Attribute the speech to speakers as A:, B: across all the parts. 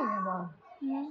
A: हो गया बाल
B: हम्म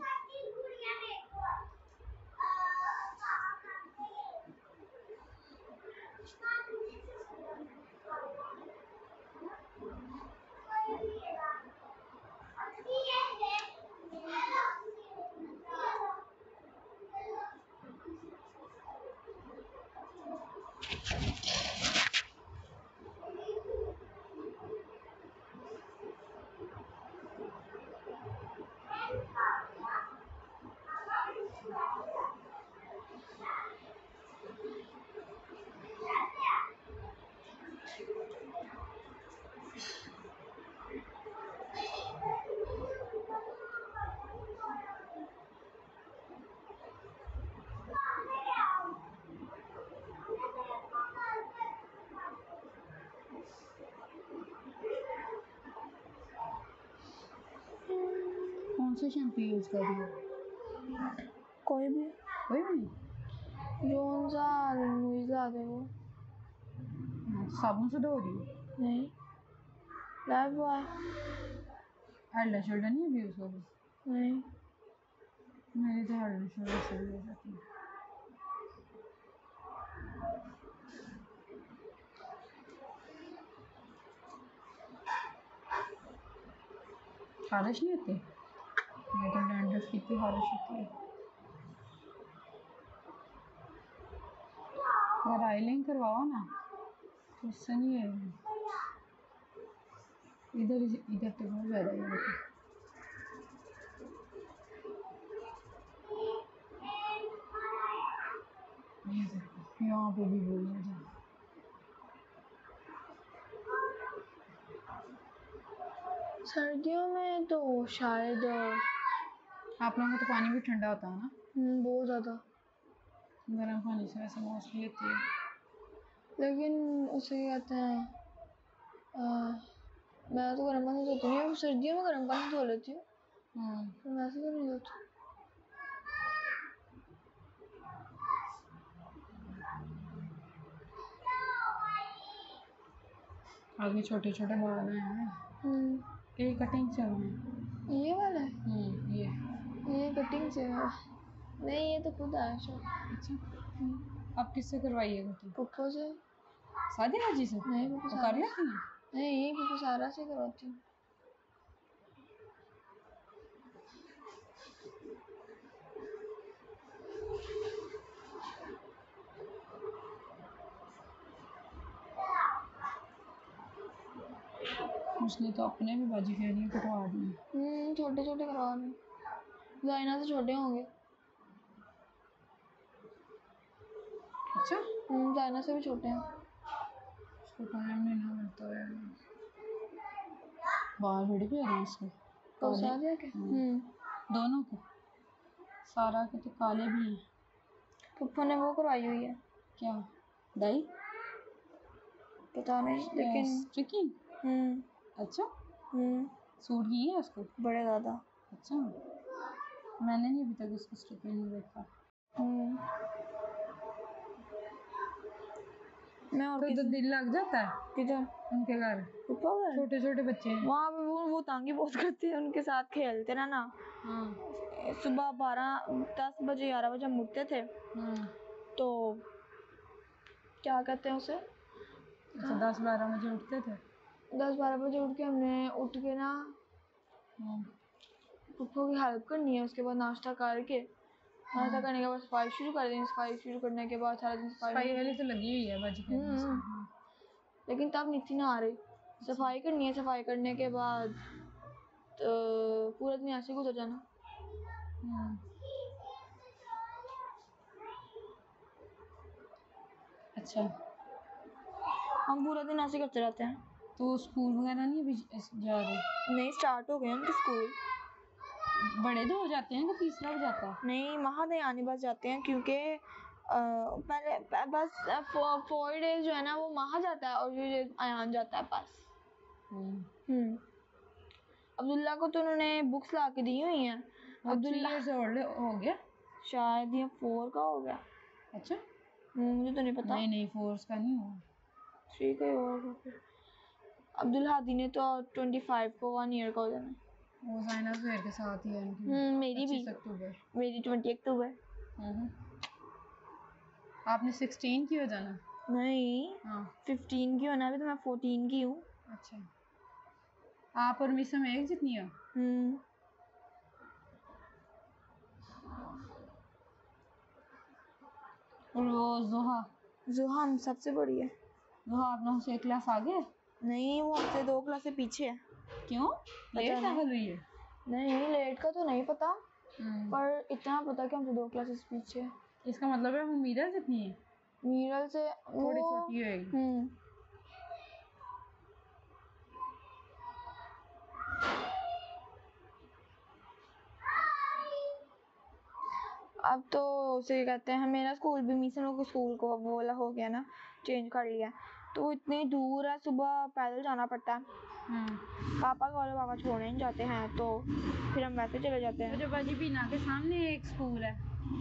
A: कौन सा शैम्पू यूज़ कर रही हो
B: कोई भी।
A: कोई भी?
B: जो सा ला दे वो।
A: साबुन से धो रही हो?
B: नहीं। Lifebuoy
A: head and shoulder नहीं अभी कर
B: नहीं।
A: मेरी तो एंड शोल्डर से भी हो जाती है। खारिश नहीं होती? होती है अगर आइलिंग करवाओ ना तो उससे नहीं है इधर इधर तो बहुत ज़्यादा ही यहाँ पे भी बोलना चाहिए
B: सर्दियों में तो शायद
A: आप लोगों का तो पानी भी ठंडा होता है ना?
B: हम्म, बहुत ज़्यादा।
A: गर्म पानी से वैसे मोस्टली होती है।
B: लेकिन उसे कहते हैं मैं तो गर्म पानी धोती नहीं हूँ सर्दियों में गर्म पानी धो लेती हूँ।
A: हम्म
B: पर वैसे तो नहीं धोती।
A: आगे छोटे छोटे बाल आए हैं।
B: हम्म,
A: ये कटिंग से हुए हैं।
B: ये वाला है?
A: हम्म ये।
B: ये कटिंग से नहीं ये तो खुद आया शायद
A: अच्छा। आप किससे करवाइए कटिंग?
B: पुप्पो से।
A: शादी हाजी से?
B: नहीं पुप्पो
A: कर
B: सारा।
A: लेती हैं
B: नहीं? ये पुप्पो सारा से करवाती हूँ।
A: उसने तो अपने भी बाजी फेरियाँ कटवा दी।
B: हम्म, छोटे छोटे करवा रही हूँ। जाइना से छोटे होंगे।
A: अच्छा?
B: हम्म, जाइना से भी छोटे हैं।
A: उसको टाइम नहीं ना मिलता है। बाल बड़े हैं
B: तो
A: काले।
B: साथ है क्या हम्म।
A: दोनों को? सारा के तो काले भी हैं।
B: पुप्पो ने वो करवाई हुई है।
A: क्या? दाई?
B: पता नहीं लेकिन
A: स्ट्रिकिंग
B: हम्म।
A: अच्छा?
B: हम्म।
A: सूट की है उसको
B: बड़े ज़्यादा।
A: अच्छा। मैंने नहीं अभी तक उसको स्ट्रिकिंग नहीं देखा।
B: हम्म। मैं और
A: तो, तो दिल लग जाता है
B: किधर?
A: उनके घर।
B: घर
A: छोटे छोटे बच्चे
B: वहाँ पे वो वो तांगी बहुत करते हैं उनके साथ खेलते ना ना
A: हाँ।
B: सुबह बारह दस बजे ग्यारह बजे हम उठते थे।
A: हाँ।
B: तो क्या कहते हैं उसे?
A: अच्छा दस बारह बजे उठते थे?
B: दस बारह बजे उठ के हमने उठ के ना
A: हाँ।
B: पुप्पो की हेल्प करनी है उसके बाद नाश्ता करके। नाश्ता करने के बाद सफ़ाई शुरू कर देनी सफ़ाई शुरू करने के बाद सारा दिन सफ़ाई
A: वाली तो लगी हुई है बाजी
B: हम्म। लेकिन तब नीति ना आ रही। सफ़ाई करनी है सफ़ाई करने के बाद तो पूरा दिन ऐसे गुजर जाना।
A: हम्म। अच्छा।
B: हम पूरा दिन ऐसे करते रहते हैं।
A: तो स्कूल वगैरह नहीं अभी जा रहे?
B: नहीं स्टार्ट हो गए उनके स्कूल
A: बड़े दो हो जाते हैं कि तीसरा हो जाता है?
B: नहीं महादयानी बस जाते हैं क्योंकि पहले बस फोर डेज़ जो है ना वो महा जाता है और ये अयान जाता है बस।
A: हम्म।
B: हम्म। अब्दुल्ला को तो उन्होंने बुक्स ला के दी हुई हैं।
A: थ्री
B: अब्दुल्ला
A: हो गया?
B: शायद ये फोर का हो गया।
A: अच्छा।
B: हम्म, मुझे तो नहीं पता।
A: नहीं नहीं फोर्स का नहीं हुआ।
B: थ्री का ही होगा अब्दुल हादी ने तो ट्वेंटी फाइव को वन ईयर का हो जाना। है।
A: वो जुहैर के साथ ही है इनकी
B: हम्म मेरी भी।
A: अक्टूबर।
B: मेरी ट्वेंटी अक्टूबर।
A: हम्म। आपने सिक्सटीन की हो जाना?
B: नहीं
A: हाँ।
B: फिफ्टीन की होना अभी तो मैं फोर्टीन की हूँ।
A: अच्छा। आप और मिसम एक जितनी हो?
B: हम्म।
A: और वो जोहा?
B: जुहा हम सबसे बड़ी है।
A: जोहा आप लोगों से एक क्लास आगे?
B: नहीं वो हमसे दो क्लास पीछे है।
A: क्यों? लेट। दाखिल हुई है?
B: नहीं लेट का तो नहीं पता
A: हम्म।
B: पर इतना पता कि हमसे दो क्लासेस पीछे
A: इसका मतलब है वो मीरा जितनी है?
B: मीरल से
A: थोड़ी छोटी होएगी।
B: हम्म। अब तो उसे कहते हैं मेरा स्कूल भी मीसन लोग स्कूल को वो वाला हो गया ना चेंज कर लिया। तो इतनी दूर है सुबह पैदल जाना पड़ता है। पापा को वाले पापा छोड़ने नहीं जाते हैं तो फिर हम वैसे चले जाते हैं।
A: जो वाली बीना के सामने एक स्कूल है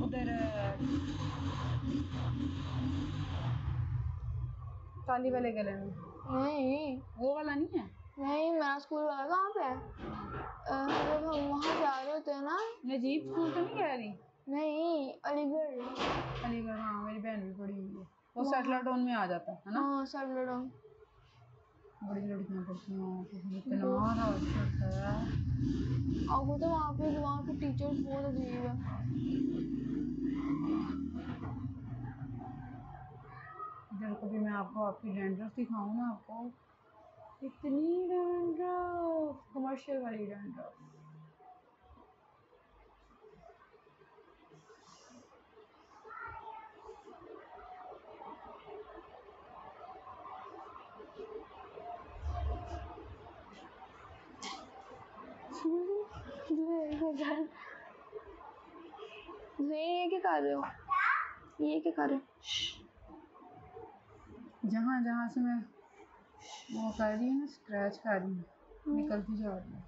A: उधर काली वाले गले में।
B: नहीं।
A: वो वाला नहीं है?
B: नहीं मेरा स्कूल वाला कहाँ पे है? जब हम वहाँ जा रहे होते हैं ना।
A: नजीब स्कूल तो नहीं कह रही
B: नहीं अलीगढ़।
A: अलीगढ़ हाँ मेरी बहन भी पढ़ी हुई है। वो सेटलर टाउन में आ जाता है ना?
B: हाँ सब लड़ो
A: बड़ी लड़कियाँ हैं इतना है
B: तो वहाँ पे वहाँ के टीचर्स बहुत अजीब है
A: जब कभी मैं आपको। आपकी दिखाऊँ ना आपको इतनी कमर्शियल वाली डैंड्रफ
B: ये क्या कर रहे हो? ये क्या कर रहे हो?
A: जहाँ जहाँ से मैं वो कर रही हूँ ना स्क्रैच कर रही हूँ। निकलती जा रही है।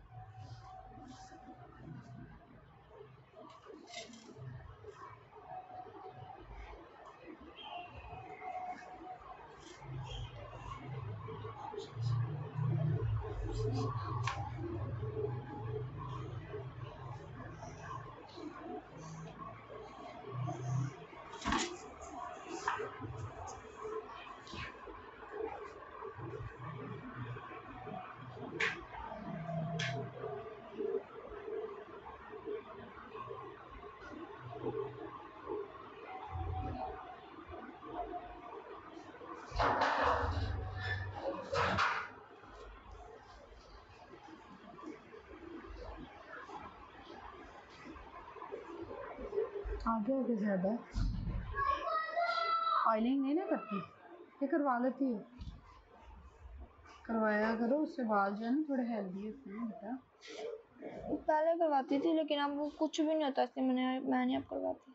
A: आगे आगे ज़्यादा। ऑयलिंग नहीं ना करती? ये करवा लेती है। करवाया करो, उससे बाल जो है ना थोड़े हेल्दी होते हैं बेटा।
B: पहले करवाती थी, लेकिन अब कुछ भी नहीं होता, इसलिए मैंने मैं नहीं अब करवाती।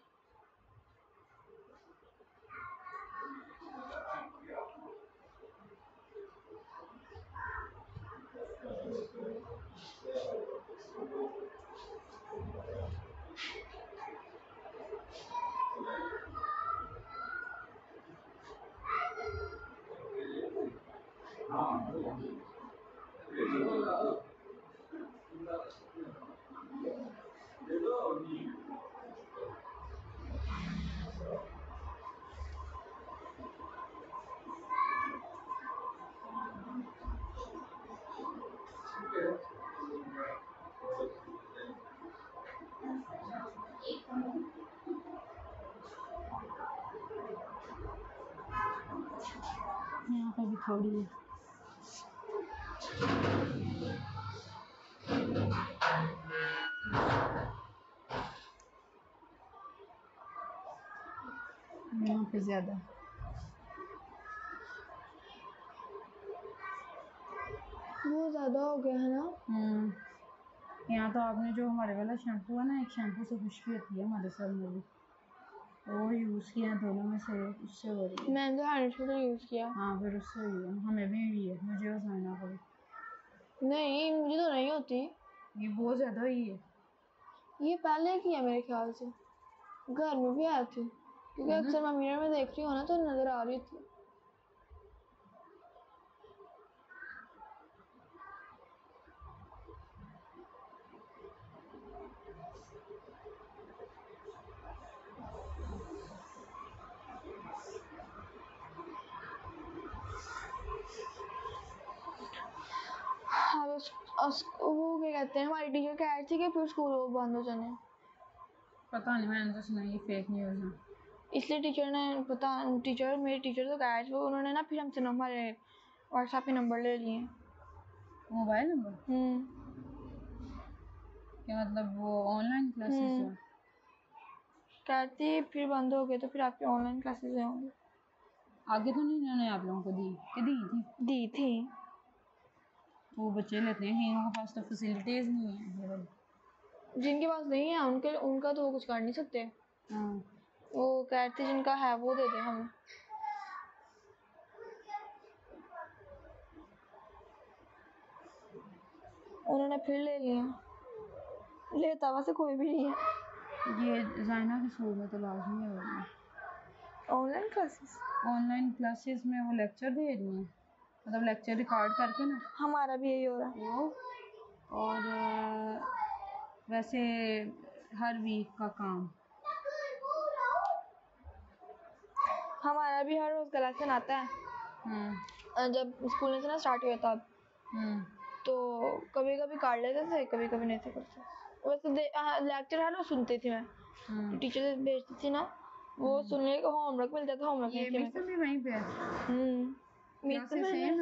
A: यहाँ पे भी थोड़ी है। यहाँ पे ज़्यादा।
B: वो ज़्यादा हो गया है ना?
A: हम्म। यहाँ तो आपने जो हमारे वाला शैम्पू है ना एक शैम्पू से खुशकी होती है हमारे सर में भी। वो यूज़ किया दोनों में से उससे हो रही है
B: मैंने तो हैंड यूज़ किया।
A: हाँ फिर उससे हुई है। हमें भी हुई है। मुझे और साइना को भी
B: नहीं मुझे तो नहीं होती।
A: ये बहुत ज़्यादा हुई है।
B: ये पहले की है मेरे ख्याल से। घर में भी आई थी। क्योंकि अक्सर मैं मिरर में देख रही हूँ ना तो नज़र आ रही थी उस, उस, वो क्या कहते हैं हमारी टीचर कह रही थी कि फिर स्कूल वो बंद हो जाने।
A: पता नहीं मैंने तो सुना ये फेक न्यूज़ है।
B: इसलिए टीचर ने पता टीचर मेरे टीचर तो कह रहे थे उन्होंने ना फिर हमसे हमारे व्हाट्सएप पे नंबर ले लिए।
A: मोबाइल नंबर
B: हम्म।
A: क्या मतलब वो ऑनलाइन क्लासेस। जो
B: कहती फिर बंद हो गए तो फिर आपकी ऑनलाइन क्लासेस होंगी
A: आगे तो नहीं इन्होंने आप लोगों को दी कि दी थी?
B: दी थी।
A: वो बच्चे लेते हैं उनके पास तो फैसिलिटीज़ नहीं है
B: जिनके पास नहीं है उनके उनका तो वो कुछ कर नहीं सकते।
A: हाँ।
B: वो कहते जिनका है वो दे दे हमें। उन्होंने फिर ले लिया। लेता वैसे कोई भी नहीं है।
A: ये जाइना के स्कूल में तो लाजमी है।
B: ऑनलाइन क्लासेस
A: ऑनलाइन क्लासेस में वो लेक्चर दे रही हैं। मतलब लेक्चर रिकॉर्ड करके ना।
B: हमारा भी यही हो रहा है।
A: वो और वैसे हर वीक का काम।
B: हमारा भी हर रोज का लेसन आता है।
A: हम्म।
B: जब स्कूल में से ना स्टार्ट हुआ था
A: हम्म।
B: तो कभी कभी काट लेते थे कभी कभी नहीं थे करते। वैसे लेक्चर है ना सुनती थी मैं।
A: हम्म।
B: टीचर भेजती थी ना वो सुनने का होमवर्क मिलता था होमवर्क
A: ये भी वहीं पे। है
B: हम्म।
A: सेम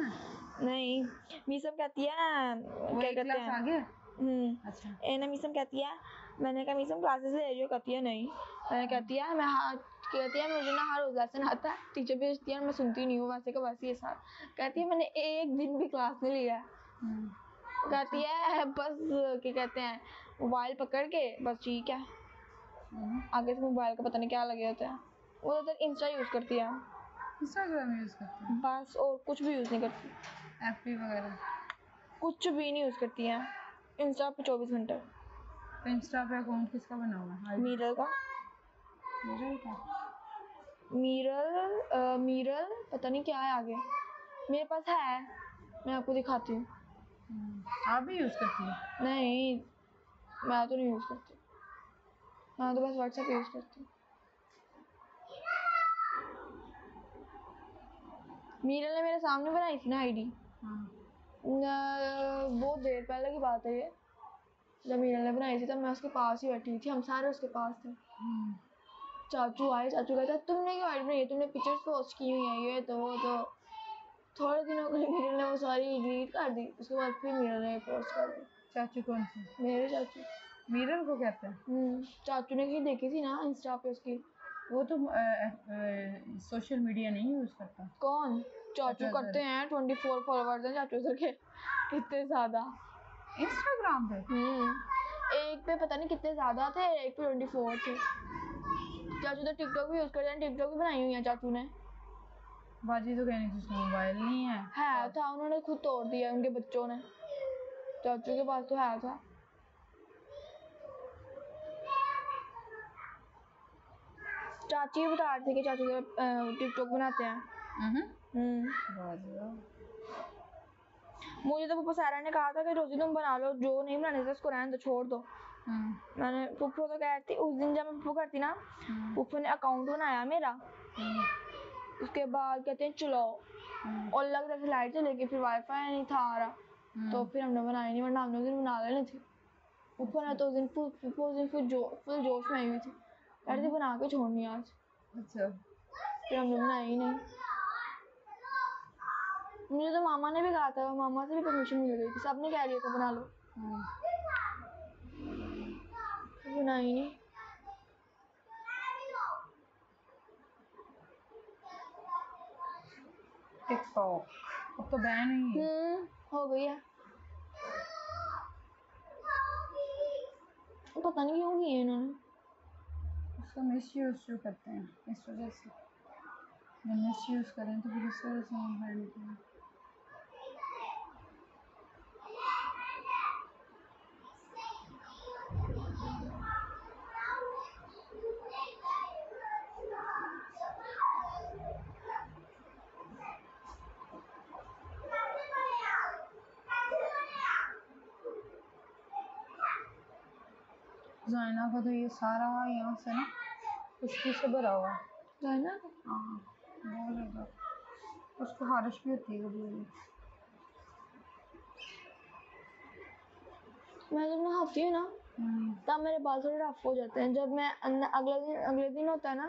B: नहीं मिसम कहती है क्या कहते हैं
A: आगे
B: हम्म
A: अच्छा
B: ना कहती है मैंने कहा मिसम क्लासेस ले रही हो कहती है नहीं मैंने कहती है मैं हाँ कहती है मुझे ना हर रोज आता है टीचर भेजती है मैं सुनती नहीं हूँ वैसे का वैसे ही साथ कहती है मैंने एक दिन भी क्लास नहीं लिया कहती है बस क्या कहते हैं मोबाइल पकड़ के बस ठीक है। आगे से मोबाइल का पता नहीं क्या लगे होता है वो उधर इंस्टा यूज़ करती है
A: इंस्टाग्राम यूज़ करते हैं?
B: बस और कुछ भी यूज़ नहीं करती।
A: वगैरह।
B: कुछ भी नहीं यूज़ करती है। इंस्टा पे चौबीस घंटे।
A: तो इंस्टा पे अकाउंट किसका बना हुआ है?
B: मीरल का।
A: मेरा ही था।
B: मीरल मीरल पता नहीं क्या है आगे। मेरे पास है। मैं आपको दिखाती हूँ।
A: हम्म। आप भी यूज़ करती हैं?
B: नहीं मैं तो नहीं यूज़ करती। मैं तो बस व्हाट्सएप यूज़ करती हूँ। मीरल ने मेरे सामने बनाई थी ना आईडी
A: हाँ।
B: बहुत देर पहले की बात है ये। जब मीरल ने बनाई थी तब मैं उसके पास ही बैठी थी हम सारे उसके पास थे।
A: हम्म।
B: चाचू आए चाचू कहते तुमने क्यों आईडी बनाई? तुमने पिक्चर्स पोस्ट की हुई है ये तो वो तो थोड़े दिनों के लिए मीरल ने वो सारी डिलीट कर दी। उसके बाद फिर मीरल ने पोस्ट कर दी।
A: चाचू कौन से?
B: मेरे चाचू।
A: मीरर को कहते हैं?
B: हम्म चाचू ने कहीं देखी थी ना इंस्टा पे उसकी।
A: वो तो सोशल मीडिया नहीं यूज़ करता।
B: कौन? चाचू करते हैं ट्वेंटी फोर फॉलोवर्स हैं चाचू सर के। कितने ज़्यादा?
A: इंस्टाग्राम पे?
B: हम्म। एक पे पता नहीं कितने ज़्यादा थे एक पे ट्वेंटी फोर थे। चाचू तो टिकटॉक भी यूज़ करते हैं टिकटॉक भी बनाई हुई है चाचू ने।
A: बाजी तो कहनी थी उसका मोबाइल नहीं है।
B: है था उन्होंने खुद तोड़ दिया उनके बच्चों ने। चाचू के पास तो है था। चाची बता रही थी कि चाचू टिकटॉक बनाते हैं।
A: हम्म।
B: हम्म। मुझे तो पप्पा सारा ने कहा था कि रोजी तुम बना लो जो नहीं बनाने से उसको रहने दो छोड़ दो।
A: हम्म।
B: मैंने पुप्पो तो कह रही थी उस दिन जब मैं पुप्पो करती ना पुप्पो ने अकाउंट बनाया मेरा। उसके बाद कहते हैं चलाओ। और लग रहा था लाइट चले गई फिर वाईफाई नहीं था आ रहा। तो फिर हमने बनाया नहीं वरना हमने उस दिन बना लेनी थी। ऊपर ने तो उस दिन उस दिन जो फुल जोश में आई हुई थी। कह रही बना के छोड़नी आज।
A: अच्छा।
B: फिर हमने बनाई ही नहीं। मुझे तो मामा ने भी कहा था मामा से भी परमिशन मिल गई थी। सबने कह लिया था बना लो।
A: हम्म,
B: फिर बनाई नहीं।
A: टिकटॉक अब तो बैन हुई है
B: हम्म हो गई है। पता नहीं क्यों की है इन्होंने।
A: उसका मिस यूज़ जो करते हैं इस वजह से जब मिस यूज़ करें तो फिर इस वजह से हम बैन होते हैं जाइना का तो ये सारा यहाँ से ना खुशकी से भरा हुआ है।
B: है ना?
A: हाँ बहुत ज़्यादा। उसको खारिश भी होती है कभी कभी।
B: मैं जब नहाती हूँ ना
A: हम्म,
B: तब मेरे बाल थोड़े रफ हो जाते हैं। जब मैं अगले दिन अगले दिन होता है ना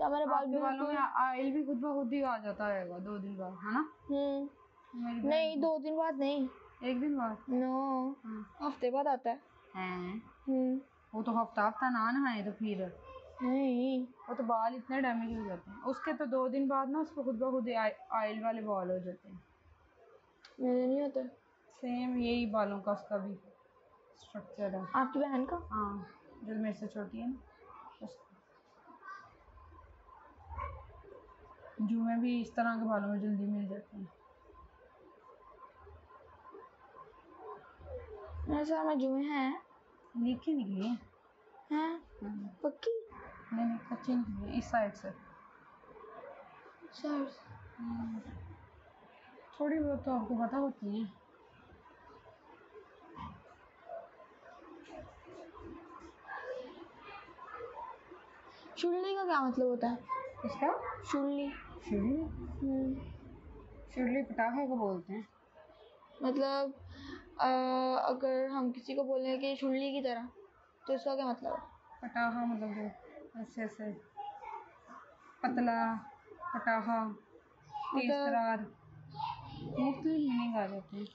B: तब मेरे बाल
A: आपके बालों में ऑयल भी खुद ब खुद ही आ जाता रहेगा दो दिन बाद है ना?
B: हम्म। नहीं दो दिन बाद नहीं।
A: एक दिन बाद?
B: नो
A: हाँ।
B: हफ़्ते बाद आता है।
A: हैं?
B: हम्म।
A: वो तो हफ़्ता हफ़्ता ना नहाए तो फिर।
B: नहीं।
A: वो तो बाल इतने डैमेज हो जाते हैं। उसके तो दो दिन बाद ना उसको खुद ब खुद ऑयल वाले बाल हो जाते हैं।
B: मेरे नहीं होते।
A: सेम यही बालों का उसका भी स्ट्रक्चर है।
B: आपकी बहन का?
A: हाँ जो मेरे से छोटी है ना उसका भी इस तरह के बालों में जल्दी मिल जाते हैं।
B: मेरे साथ में जुए हैं।
A: नीचे निकली है?
B: हैं। पक्की?
A: नहीं नहीं कच्ची निकली है इस साइड से।
B: सर
A: थोड़ी बहुत तो आपको पता होती है।
B: शुल्ली का क्या मतलब होता है?
A: इसका?
B: शुल्ली
A: शिवली
B: हम्म।
A: शिवली पटाखे को बोलते हैं।
B: मतलब अ, अगर हम किसी को बोलें कि शुल्ली की तरह तो इसका क्या मतलब है?
A: पटाखा मतलब जो ऐसे से। पतला पटाखा तेज
B: मतलब-
A: मीनिंग आ जाती हैं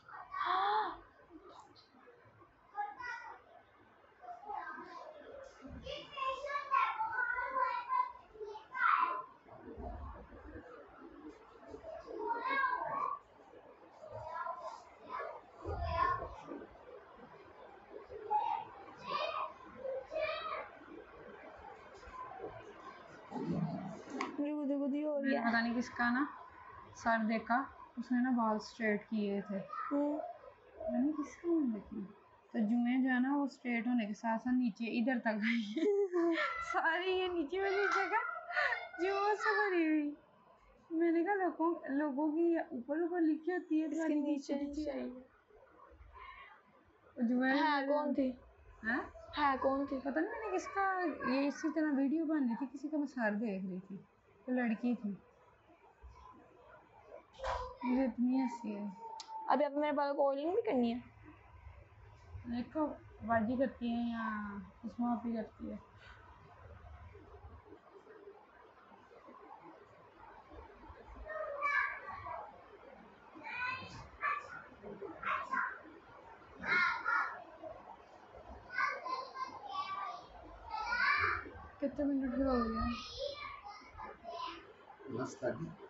B: मुझे गुदी हो है
A: पता नहीं किसका ना सर देखा उसने ना बाल स्ट्रेट किए थे।
B: हम्म,
A: मैंने किसका नाम देखी तो जुएँ जो है ना वो स्ट्रेट होने के साथ साथ नीचे इधर तक आई सारी ये नीचे वाली जगह जुओं से भरी हुई। मैंने कहा लोगों लोगों की ऊपर ऊपर लिखी होती है
B: इसके
A: सारी
B: नीचे
A: नीचे आई जुएँ
B: है कौन थी?
A: हैं?
B: है कौन थी?
A: पता नहीं मैंने किसका ये इसी तरह वीडियो बन रही थी किसी का मैं सर देख रही थी। तो लड़की थी। मुझे इतनी हँसी है
B: अभी आप मेरे बालों को ऑयलिंग भी करनी है।
A: देखो बाजी करती है या उसमें ही करती है। कितने मिनट हो गया
C: Lastaria